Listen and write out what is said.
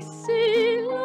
see